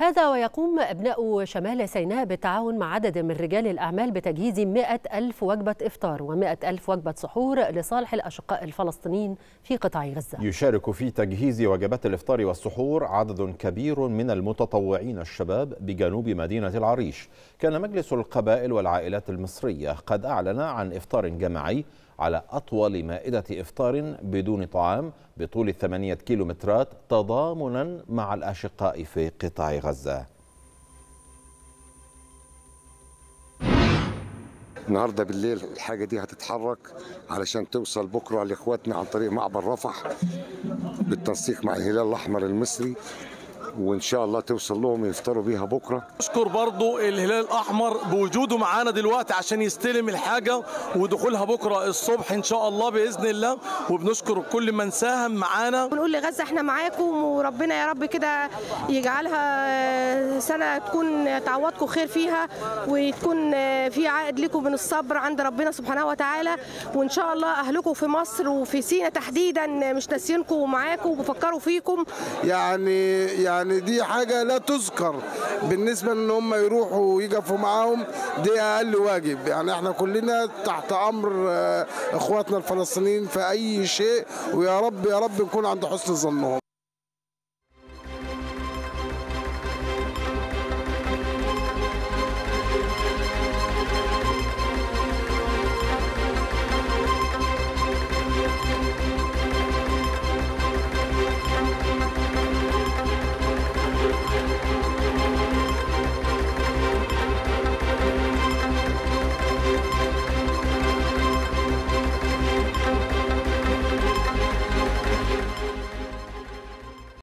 هذا ويقوم أبناء شمال سيناء بالتعاون مع عدد من رجال الأعمال بتجهيز 100 ألف وجبة إفطار و100 ألف وجبة سحور لصالح الأشقاء الفلسطينيين في قطاع غزة. يشارك في تجهيز وجبات الإفطار والسحور عدد كبير من المتطوعين الشباب بجنوب مدينة العريش. كان مجلس القبائل والعائلات المصرية قد أعلن عن إفطار جماعي على أطول مائدة إفطار بدون طعام بطول ثمانية كيلومترات تضامنا مع الأشقاء في قطاع غزة. النهارده بالليل الحاجة دي هتتحرك علشان توصل بكرة لإخواتنا عن طريق معبر رفح بالتنسيق مع الهلال الأحمر المصري. وإن شاء الله توصل لهم يفطروا بيها بكرة. أشكر برضو الهلال الأحمر بوجوده معانا دلوقتي عشان يستلم الحاجة ودخولها بكرة الصبح إن شاء الله بإذن الله. وبنشكر كل من ساهم معانا. بنقول لغزة إحنا معاكم وربنا يا رب كده يجعلها سنة تكون تعوضكم خير فيها وتكون في عائد لكم من الصبر عند ربنا سبحانه وتعالى. وإن شاء الله أهلكم في مصر وفي سينا تحديدا مش ناسيينكم ومعاكم وبفكروا فيكم. يعني يعني دي حاجة لا تذكر. بالنسبة إن هم يروحوا ويقفوا معاهم دي أقل واجب. يعني إحنا كلنا تحت أمر إخواتنا الفلسطينيين في أي شيء ويا رب يا رب نكون عند حسن ظنهم.